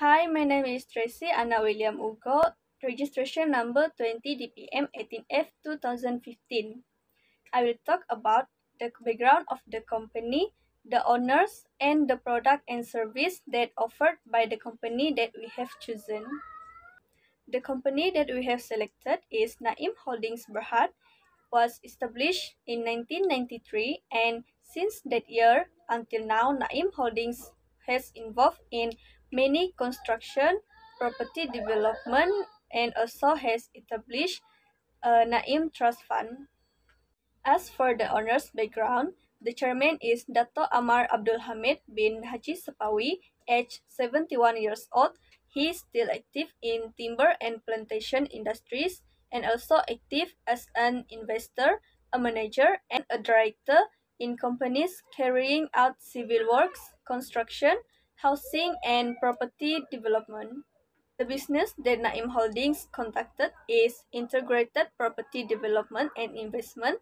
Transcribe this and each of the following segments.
Hi, my name is Tracy Anna William Ugo, registration number 20 DPM 18F 2015. I will talk about the background of the company, the owners, and the product and service that offered by the company that we have chosen. The company that we have selected is Naim Holdings Berhad, was established in 1993 and since that year until now Naim Holdings has involved in many construction, property development and also has established a Naim Trust Fund. As for the owner's background, the chairman is Dato Amar Abdul Hamid bin Haji Sepawi, aged 71 years old. He is still active in timber and plantation industries and also active as an investor, a manager, and a director in companies carrying out civil works, construction, housing, and property development. The business that Naim Holdings conducted is integrated property development and investment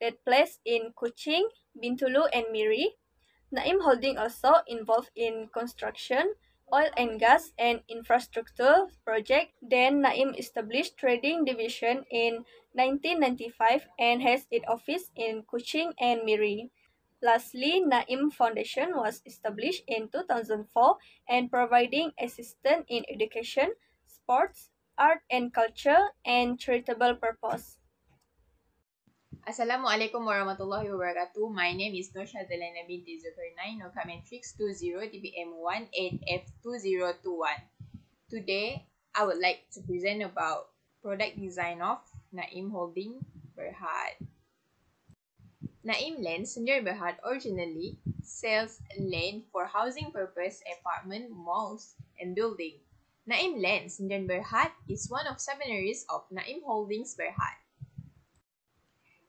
that plays in Kuching, Bintulu, and Miri. Naim Holding also involved in construction, oil and gas and infrastructure project. Then Naim established trading division in 1995 and has its office in Kuching and Miri. Lastly, Naim Foundation was established in 2004 and providing assistance in education, sports, art and culture, and charitable purpose. Assalamualaikum warahmatullahi wabarakatuh. My name is Nur Shazalana binti Zulkarnain, NOCA Matrix 20 DBM 18F2021. Today, I would like to present about product design of Naim Holding Berhad. Naim Land Sdn Berhad originally sells land for housing purpose, apartment, malls, and building. Naim Land Sdn Berhad is one of subsidiaries of Naim Holdings Berhad.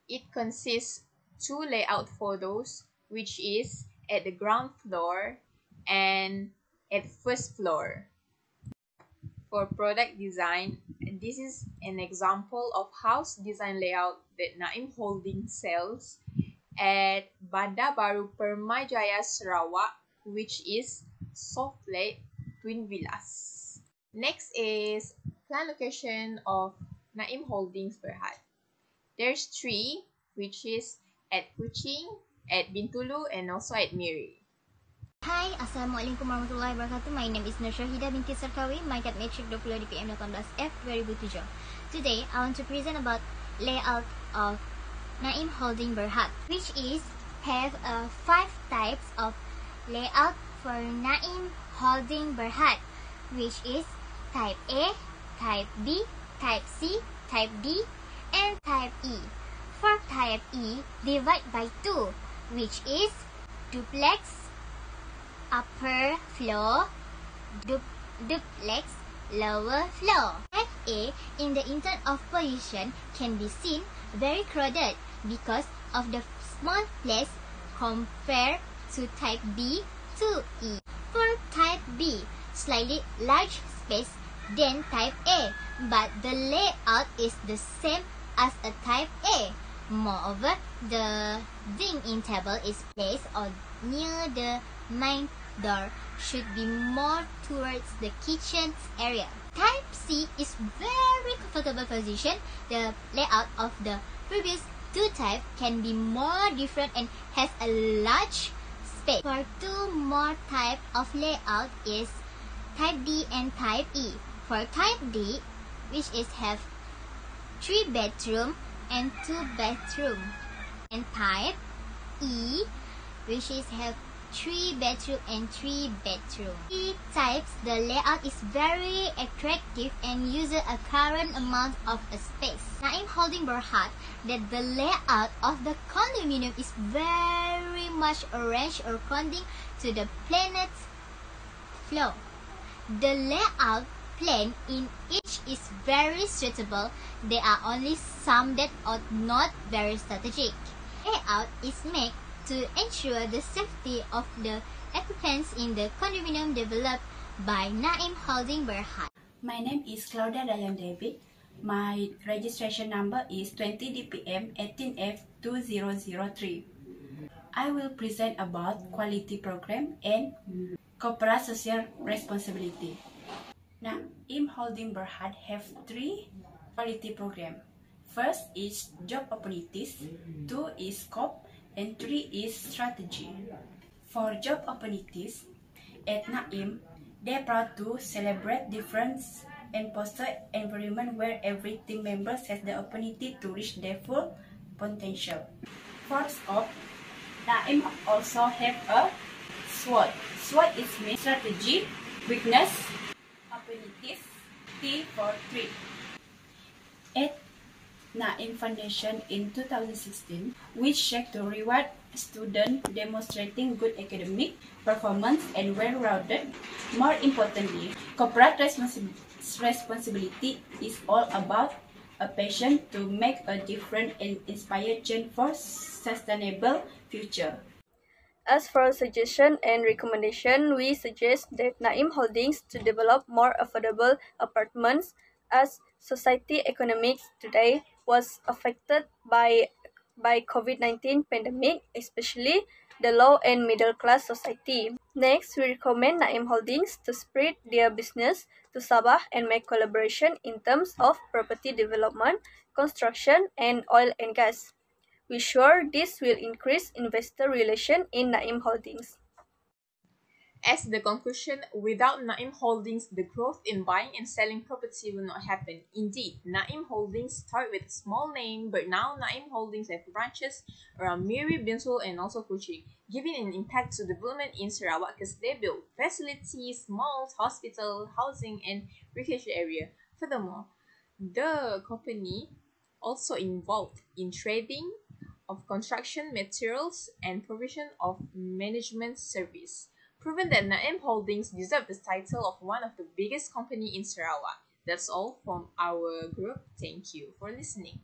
It consists two layout photos, which is at the ground floor and at first floor. For product design, this is an example of house design layout that Naim Holdings sells at Bandar Baru Permyjaya Sarawak, which is soft flat twin villas. Next is plan location of Naim Holdings Berhad. There's three, which is at Kuching, at Bintulu, and also at Miri. Hai, Assalamualaikum warahmatullahi wabarakatuh. My name is Nur Shahida binti Sarkawi, cat Matric 20 DPM 18F 2007. Today, I want to present about layout of Naim Holding Berhad, which is have uh, five types of layout for Naim Holding Berhad, which is type A, type B, type C, type D, and type E. For type E, divide by 2, which is duplex, upper floor, du duplex, lower floor. A, in the intent of position, can be seen very crowded because of the small place compared to type B to E. For type B, slightly large space than type A, but the layout is the same as a type A. Moreover, the ding-in table is placed on near the main door should be more towards the kitchen area. Type C is very comfortable position. The layout of the previous two types can be more different and has a large space. For two more type of layout is type D and type E. For type D, which is have three bedroom and two bedroom. And type E, which is have three bedroom and three bedroom. These types, the layout is very attractive and uses a current amount of space. Naim Holding Berhad that the layout of the condominium is very much arranged according to the planet's flow. The layout plan in each is very suitable. There are only some that are not very strategic. Layout is made to ensure the safety of the occupants in the condominium developed by Naim Holding Berhad. My name is Claudia Dayang David. My registration number is 20 DPM 18F 2003. I will present about quality program and corporate social responsibility. Now, Naim Holding Berhad have three quality program. First is job opportunities, two is scope, and three is strategy. For job opportunities, at Naim, they proud to celebrate difference and foster environment where every team member has the opportunity to reach their full potential. For scope, Naim also have a SWOT. SWOT is main strategy, weakness, opportunities, T for three. Naim Foundation in 2016, which check to reward students demonstrating good academic performance and well-rounded. More importantly, corporate responsibility responsibility is all about a passion to make a different and inspire change for sustainable future. As for suggestion and recommendation, we suggest that Naim Holdings to develop more affordable apartments as society economics today was affected by by COVID-19 pandemic, especially the low and middle class society. Next, we recommend Naim Holdings to spread their business to Sabah and make collaboration in terms of property development, construction, and oil and gas. We sure this will increase investor relation in Naim Holdings. As the conclusion, without Naim Holdings, the growth in buying and selling property will not happen. Indeed, Naim Holdings start with a small name, but now Naim Holdings have branches around Miri, Bintul, and also Kuching, giving an impact to development in Sarawak because they build facilities, malls, hospital, housing, and recreation area. Furthermore, the company also involved in trading of construction materials and provision of management service proven that Naim Holdings deserve the title of one of the biggest company in Sarawak. That's all from our group. Thank you for listening.